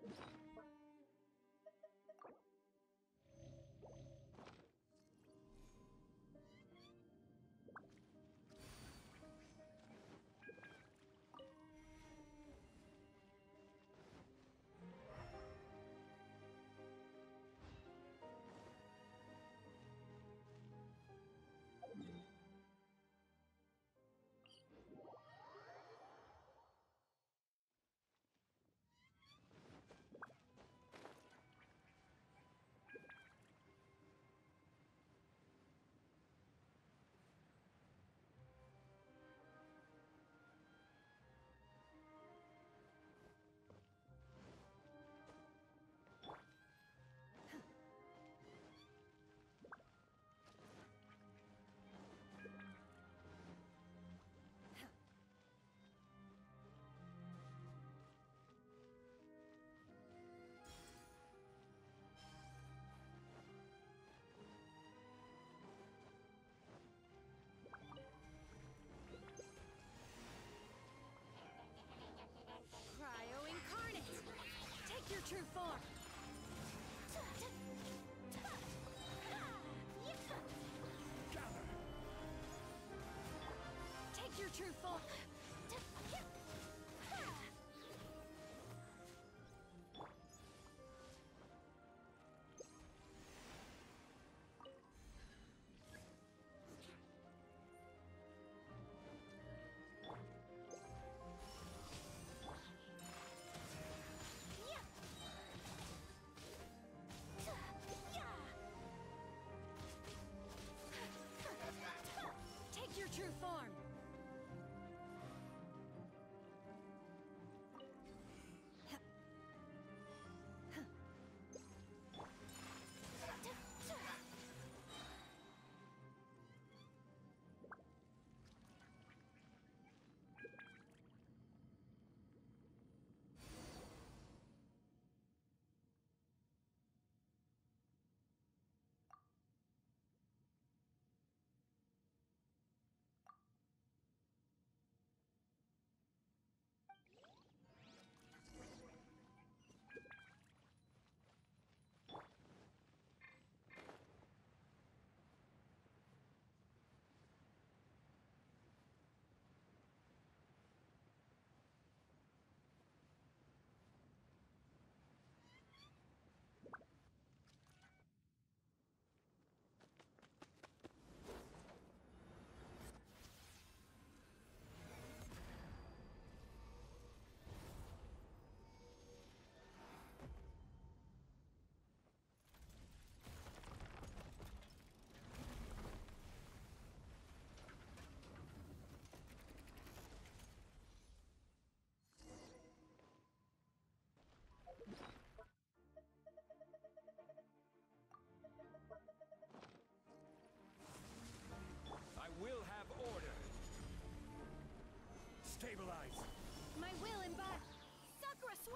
Take your true form! Gather! Take your true form!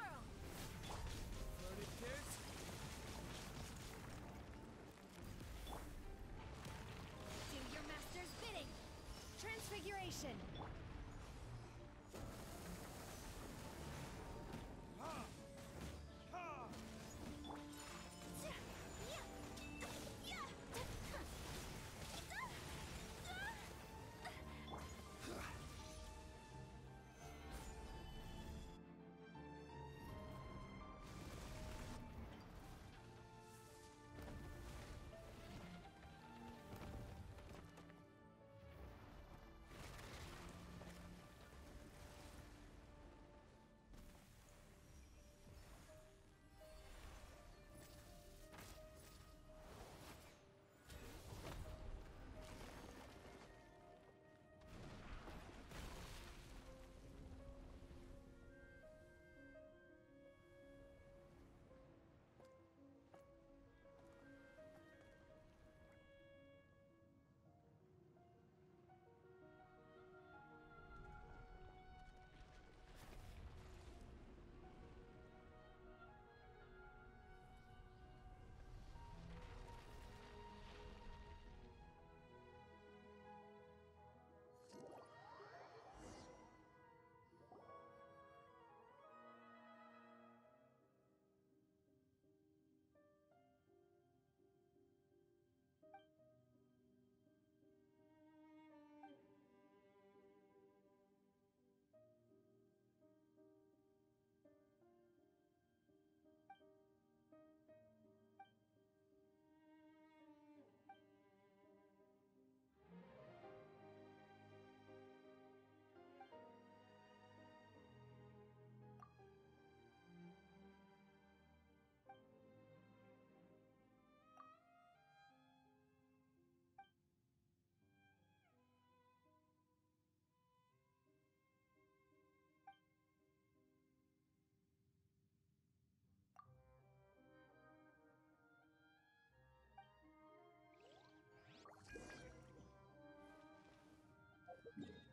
Sakura Gather!